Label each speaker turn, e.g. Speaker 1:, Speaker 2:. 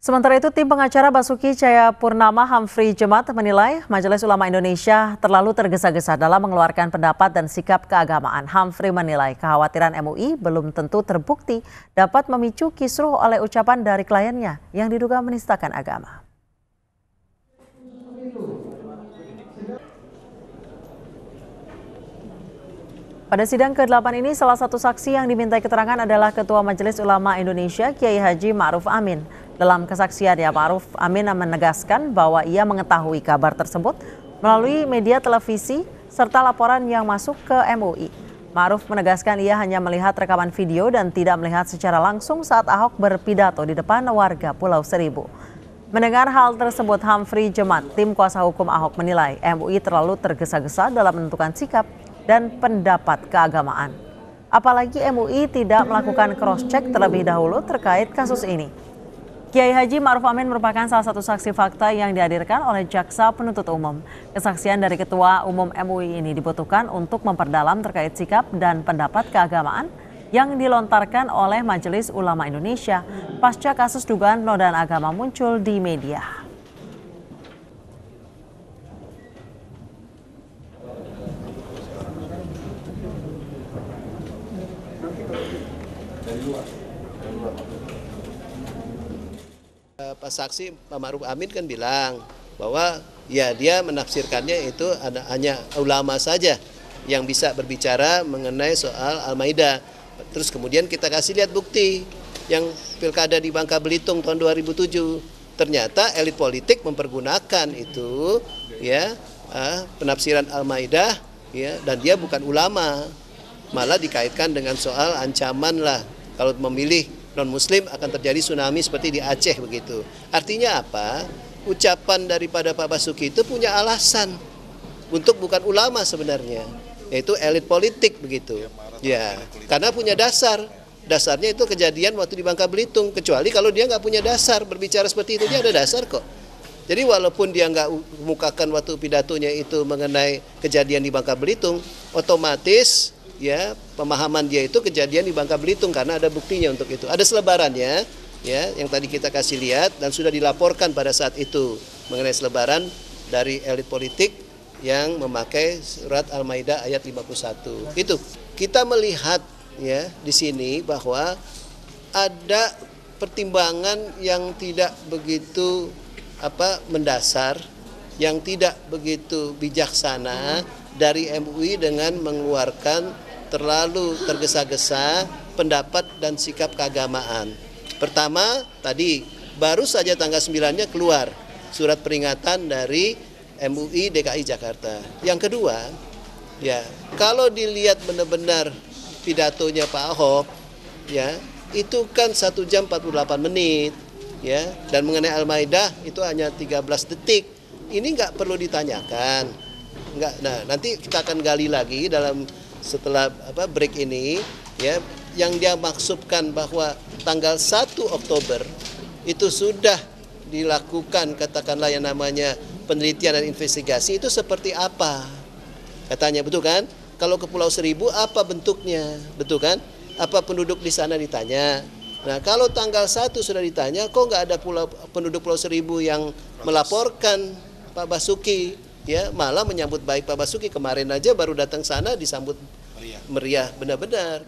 Speaker 1: Sementara itu, tim pengacara Basuki Caya Purnama Humphrey Jemat menilai Majelis Ulama Indonesia terlalu tergesa-gesa dalam mengeluarkan pendapat dan sikap keagamaan. Humphrey menilai kekhawatiran MUI belum tentu terbukti dapat memicu kisruh oleh ucapan dari kliennya yang diduga menistakan agama. Pada sidang ke-8 ini, salah satu saksi yang dimintai keterangan adalah Ketua Majelis Ulama Indonesia, Kiai Haji Ma'ruf Amin. Dalam kesaksiannya, Ma'ruf Amin menegaskan bahwa ia mengetahui kabar tersebut melalui media televisi serta laporan yang masuk ke MUI. Ma'ruf menegaskan ia hanya melihat rekaman video dan tidak melihat secara langsung saat Ahok berpidato di depan warga Pulau Seribu. Mendengar hal tersebut, Humphrey Jemat, tim kuasa hukum Ahok menilai MUI terlalu tergesa-gesa dalam menentukan sikap dan pendapat keagamaan. Apalagi MUI tidak melakukan cross-check terlebih dahulu terkait kasus ini. Kiai Haji Ma'ruf Amin merupakan salah satu saksi fakta yang dihadirkan oleh Jaksa Penuntut Umum. Kesaksian dari Ketua Umum MUI ini dibutuhkan untuk memperdalam terkait sikap dan pendapat keagamaan yang dilontarkan oleh Majelis Ulama Indonesia pasca kasus dugaan penodaan agama muncul di media.
Speaker 2: Pak saksi Pak Ma'ruf Amin kan bilang bahwa ya dia menafsirkannya itu hanya ulama saja yang bisa berbicara mengenai soal Al-Maidah. Terus kemudian kita kasih lihat bukti yang pilkada di Bangka Belitung tahun 2007 ternyata elit politik mempergunakan itu ya uh, penafsiran Al-Maidah ya dan dia bukan ulama. Malah dikaitkan dengan soal ancaman lah. Kalau memilih non muslim akan terjadi tsunami seperti di Aceh begitu. Artinya apa? Ucapan daripada Pak Basuki itu punya alasan untuk bukan ulama sebenarnya, yaitu elit politik begitu. Ya, karena punya dasar. Dasarnya itu kejadian waktu di Bangka Belitung. Kecuali kalau dia nggak punya dasar berbicara seperti itu, dia ada dasar kok. Jadi walaupun dia nggak mukakan waktu pidatonya itu mengenai kejadian di Bangka Belitung, otomatis ya pemahaman dia itu kejadian di Bangka Belitung karena ada buktinya untuk itu. Ada selebarannya ya yang tadi kita kasih lihat dan sudah dilaporkan pada saat itu mengenai selebaran dari elit politik yang memakai surat Al-Maidah ayat 51. Itu kita melihat ya di sini bahwa ada pertimbangan yang tidak begitu apa mendasar yang tidak begitu bijaksana dari MUI dengan mengeluarkan terlalu tergesa-gesa pendapat dan sikap keagamaan. Pertama, tadi baru saja tanggal 9-nya keluar surat peringatan dari MUI DKI Jakarta. Yang kedua, ya, kalau dilihat benar-benar pidatonya Pak Ahok, ya, itu kan satu jam 48 menit, ya, dan mengenai Al-Maidah itu hanya 13 detik. Ini nggak perlu ditanyakan, nggak. Nah, nanti kita akan gali lagi dalam setelah apa break ini ya yang dia maksudkan bahwa tanggal 1 Oktober itu sudah dilakukan katakanlah yang namanya penelitian dan investigasi itu seperti apa? Katanya betul kan? Kalau ke Pulau Seribu apa bentuknya? Betul kan? Apa penduduk di sana ditanya? Nah kalau tanggal 1 sudah ditanya kok nggak ada pulau, penduduk Pulau Seribu yang melaporkan Pak Basuki ya malah menyambut baik Pak Basuki. Kemarin aja baru datang sana disambut meriah. benar-benar